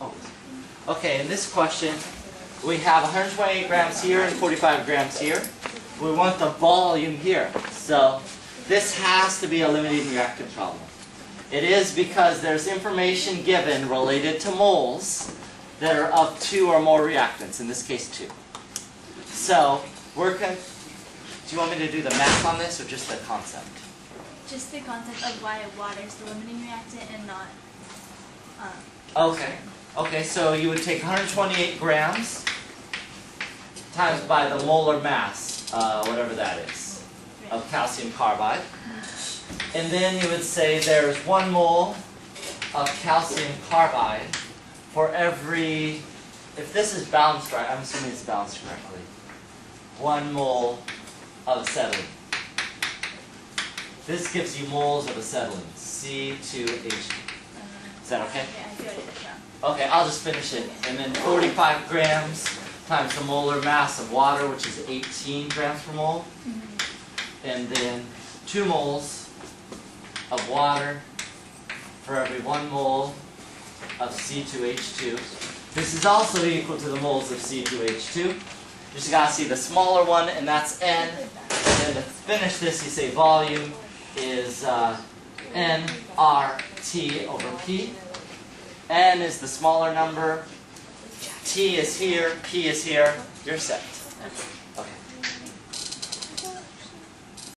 Oh. Okay, in this question, we have 128 grams here and 45 grams here. We want the volume here. So this has to be a limiting reactant problem. It is because there's information given related to moles that are of two or more reactants, in this case two. So we're con- do you want me to do the math on this or just the concept? Just the concept of why water is the limiting reactant and not. Um, Okay. Okay, so you would take 128 grams times by the molar mass, uh, whatever that is, of calcium carbide. And then you would say there's one mole of calcium carbide for every, if this is balanced right, I'm assuming it's balanced correctly, one mole of acetylene. This gives you moles of acetylene, C2H2. Is that okay? Yeah, I see what it is now. Okay, I'll just finish it. And then 45 grams times the molar mass of water, which is 18 grams per mole. Mm-hmm. And then 2 moles of water for every 1 mole of C2H2. This is also equal to the moles of C2H2. You just gotta see the smaller one, and that's N. And then to finish this, you say volume is uh, over P. N is the smaller number, T is here, P is here, you're set.